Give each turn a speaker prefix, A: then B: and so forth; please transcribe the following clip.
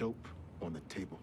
A: dope on the table.